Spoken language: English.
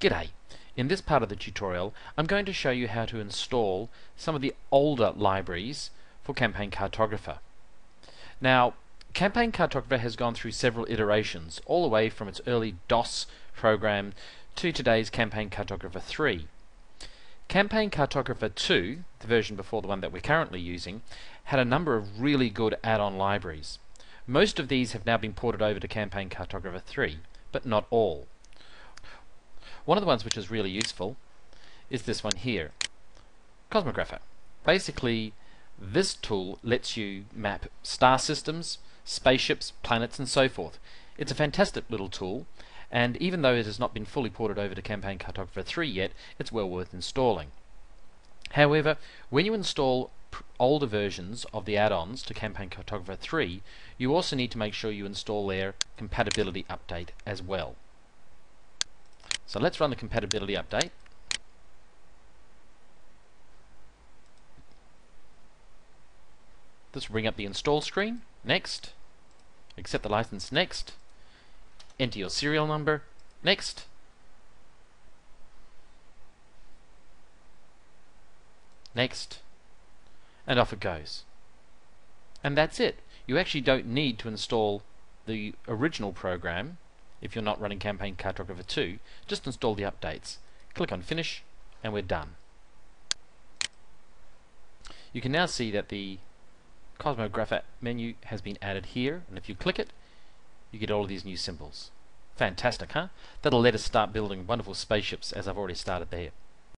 G'day! In this part of the tutorial I'm going to show you how to install some of the older libraries for Campaign Cartographer. Now Campaign Cartographer has gone through several iterations all the way from its early DOS program to today's Campaign Cartographer 3. Campaign Cartographer 2, the version before the one that we're currently using, had a number of really good add-on libraries. Most of these have now been ported over to Campaign Cartographer 3, but not all. One of the ones which is really useful is this one here, Cosmographer. Basically, this tool lets you map star systems, spaceships, planets, and so forth. It's a fantastic little tool, and even though it has not been fully ported over to Campaign Cartographer 3 yet, it's well worth installing. However, when you install older versions of the add-ons to Campaign Cartographer 3, you also need to make sure you install their compatibility update as well. So let's run the compatibility update. This will bring up the install screen. Next. Accept the license. Next. Enter your serial number. Next. Next. And off it goes. And that's it. You actually don't need to install the original program if you're not running Campaign Cartographer 2, just install the updates. Click on Finish, and we're done. You can now see that the Cosmographer menu has been added here, and if you click it, you get all of these new symbols. Fantastic, huh? That'll let us start building wonderful spaceships as I've already started there.